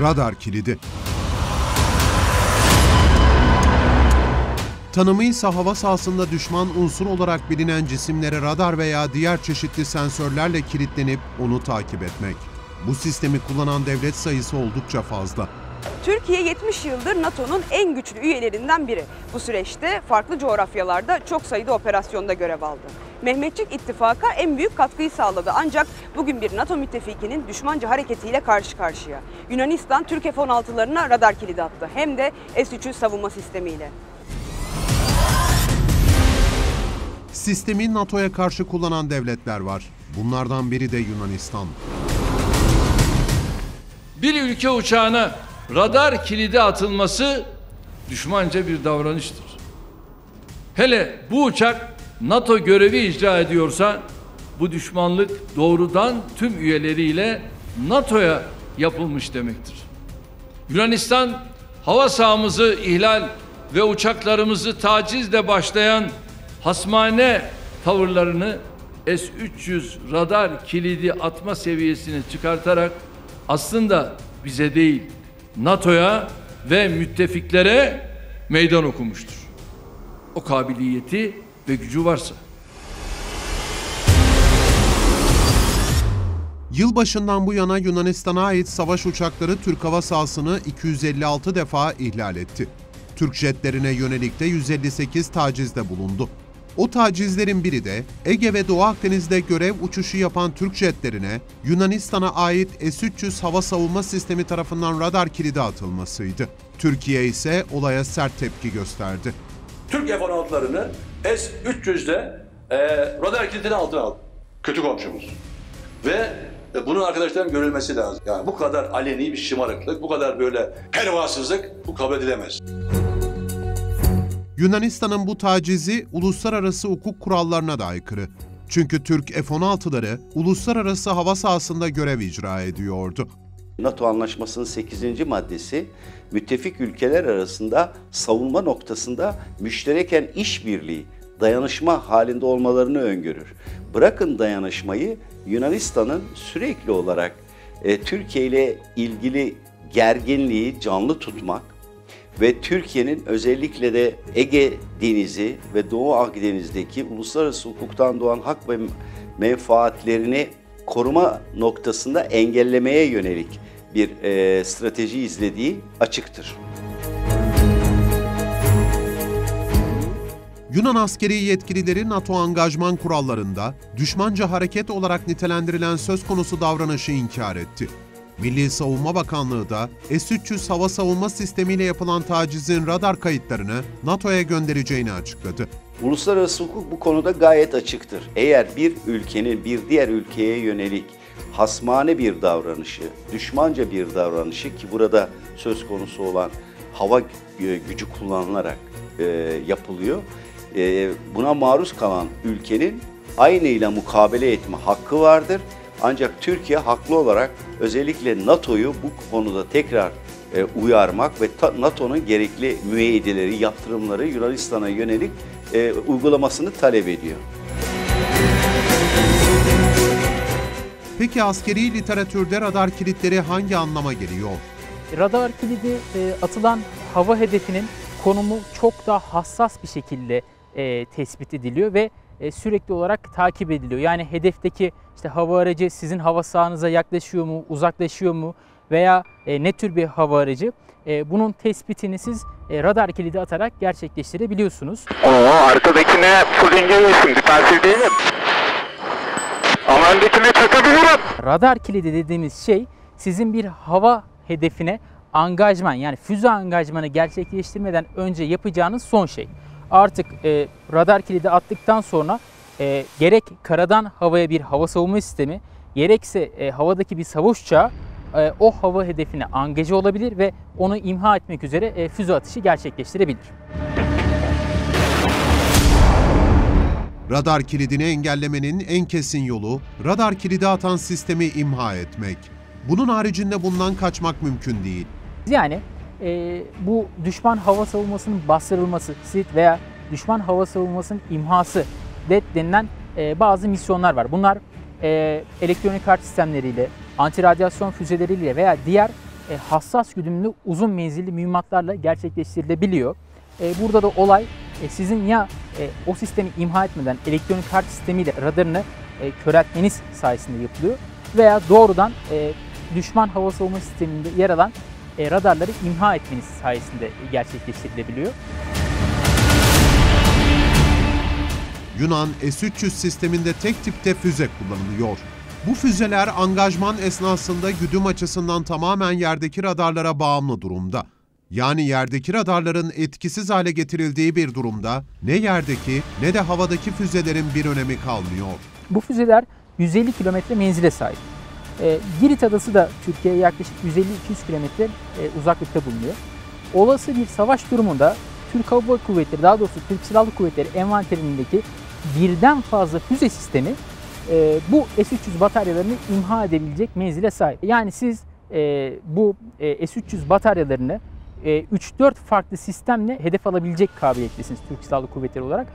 Radar kilidi. Tanımı ise hava sahasında düşman unsur olarak bilinen cisimlere radar veya diğer çeşitli sensörlerle kilitlenip onu takip etmek. Bu sistemi kullanan devlet sayısı oldukça fazla. Türkiye 70 yıldır NATO'nun en güçlü üyelerinden biri. Bu süreçte farklı coğrafyalarda çok sayıda operasyonda görev aldı. Mehmetçik İttifak'a en büyük katkıyı sağladı ancak bugün bir NATO müttefikinin düşmanca hareketiyle karşı karşıya. Yunanistan Türk F-16'larına radar kilidi attı hem de S-300 savunma sistemiyle. Sistemi NATO'ya karşı kullanan devletler var. Bunlardan biri de Yunanistan. Bir ülke uçağına radar kilidi atılması düşmanca bir davranıştır. Hele bu uçak NATO görevi icra ediyorsa bu düşmanlık doğrudan tüm üyeleriyle NATO'ya yapılmış demektir. Yunanistan hava sahamızı ihlal ve uçaklarımızı tacizle başlayan hasmane tavırlarını S-300 radar kilidi atma seviyesine çıkartarak aslında bize değil NATO'ya ve müttefiklere meydan okumuştur. O kabiliyeti ve gücü varsa. Yılbaşından bu yana Yunanistan'a ait savaş uçakları Türk hava sahasını 256 defa ihlal etti. Türk jetlerine yönelik de 158 tacizde bulundu. O tacizlerin biri de Ege ve Doğu Akdeniz'de görev uçuşu yapan Türk jetlerine Yunanistan'a ait S-300 hava savunma sistemi tarafından radar kilidi atılmasıydı. Türkiye ise olaya sert tepki gösterdi. Türk F-16'larını S-300'de e, radar kilidini altına aldı. Kötü komşumuz. Ve e, bunun arkadaşların görülmesi lazım. Yani bu kadar aleni bir şımarıklık, bu kadar böyle pervasızlık bu kabul edilemez. Yunanistan'ın bu tacizi uluslararası hukuk kurallarına da aykırı. Çünkü Türk F-16'ları uluslararası hava sahasında görev icra ediyordu. NATO anlaşmasının 8. maddesi müttefik ülkeler arasında savunma noktasında müştereken işbirliği, dayanışma halinde olmalarını öngörür. Bırakın dayanışmayı Yunanistan'ın sürekli olarak e, Türkiye ile ilgili gerginliği canlı tutmak ve Türkiye'nin özellikle de Ege Denizi ve Doğu Akdeniz'deki uluslararası hukuktan doğan hak ve menfaatlerini koruma noktasında engellemeye yönelik bir e, strateji izlediği açıktır. Yunan askeri yetkilileri NATO angajman kurallarında düşmanca hareket olarak nitelendirilen söz konusu davranışı inkar etti. Milli Savunma Bakanlığı da S-300 hava savunma sistemiyle yapılan tacizin radar kayıtlarını NATO'ya göndereceğini açıkladı. Uluslararası hukuk bu konuda gayet açıktır. Eğer bir ülkenin bir diğer ülkeye yönelik hasmane bir davranışı, düşmanca bir davranışı ki burada söz konusu olan hava gücü kullanılarak e, yapılıyor. E, buna maruz kalan ülkenin aynıyla mukabele etme hakkı vardır. Ancak Türkiye haklı olarak özellikle NATO'yu bu konuda tekrar e, uyarmak ve NATO'nun gerekli müeyyideleri, yaptırımları Yunanistan'a yönelik e, uygulamasını talep ediyor. Peki askeri literatürde radar kilitleri hangi anlama geliyor? Radar kilidi e, atılan hava hedefinin konumu çok daha hassas bir şekilde e, tespit ediliyor ve e, sürekli olarak takip ediliyor. Yani hedefteki işte hava aracı sizin hava sahanıza yaklaşıyor mu, uzaklaşıyor mu veya e, ne tür bir hava aracı e, bunun tespitini siz e, radar kilidi atarak gerçekleştirebiliyorsunuz. Oo arkadakine full inceliyorsun, defansif değilim. Ama öndekine. Radar kilidi dediğimiz şey sizin bir hava hedefine angajman yani füze angajmanı gerçekleştirmeden önce yapacağınız son şey. Artık e, radar kilidi attıktan sonra e, gerek karadan havaya bir hava savunma sistemi gerekse e, havadaki bir savaş uçağı e, o hava hedefine angaje olabilir ve onu imha etmek üzere e, füze atışı gerçekleştirebilir. Radar kilidini engellemenin en kesin yolu radar kilidi atan sistemi imha etmek. Bunun haricinde bundan kaçmak mümkün değil. Yani e, bu düşman hava savunmasının bastırılması, SİT veya düşman hava savunmasının imhası DET denilen e, bazı misyonlar var. Bunlar e, elektronik kart sistemleriyle, anti radyasyon füzeleriyle veya diğer e, hassas güdümlü uzun menzilli mühimmatlarla gerçekleştirilebiliyor. E, burada da olay e, sizin ya e, o sistemi imha etmeden elektronik harp sistemiyle radarını e, köreltmeniz sayesinde yapılıyor veya doğrudan e, düşman hava savunma sisteminde yer alan e, radarları imha etmeniz sayesinde gerçekleştirilebiliyor. Yunan S-300 sisteminde tek tipte füze kullanılıyor. Bu füzeler angajman esnasında güdüm açısından tamamen yerdeki radarlara bağımlı durumda. Yani yerdeki radarların etkisiz hale getirildiği bir durumda ne yerdeki ne de havadaki füzelerin bir önemi kalmıyor. Bu füzeler 150 kilometre menzile sahip. E, Girit Adası da Türkiye'ye yaklaşık 150-200 kilometre e, uzaklıkta bulunuyor. Olası bir savaş durumunda Türk Hava Kuvvetleri, daha doğrusu Türk Silahlı Kuvvetleri envanterindeki birden fazla füze sistemi e, bu S-300 bataryalarını imha edebilecek menzile sahip. Yani siz e, bu e, S-300 bataryalarını e, 3-4 farklı sistemle hedef alabilecek kabiliyettesiniz Türk Silahlı Kuvvetleri olarak.